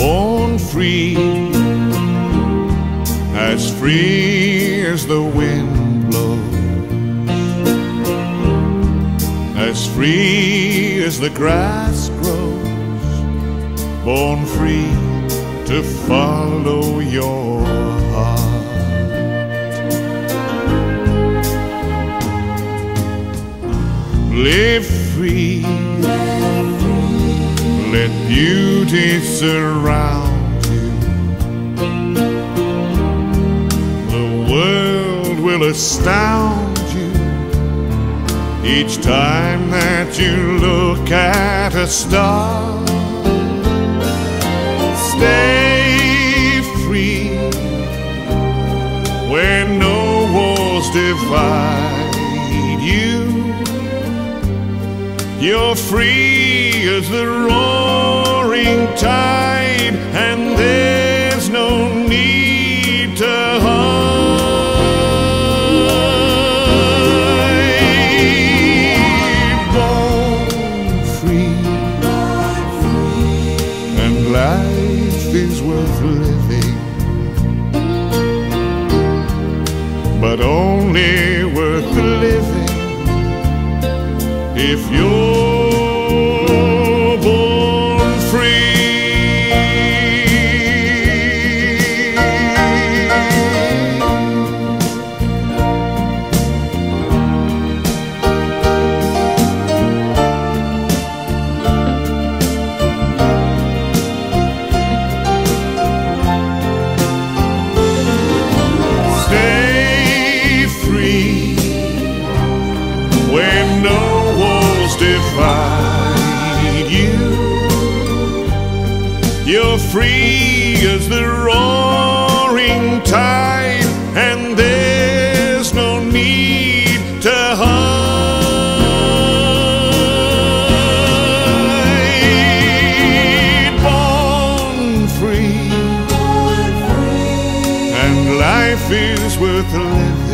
born free, as free as the wind blows, as free as the grass grows, born free to follow your heart. Live free. Let beauty surround astound you each time that you look at a star. Stay free where no walls divide you. You're free as the roaring tide, is worth living, but only worth living if you're when no walls divide you. You're free as the roaring tide, and there's no need to hide. Born free, and life is worth living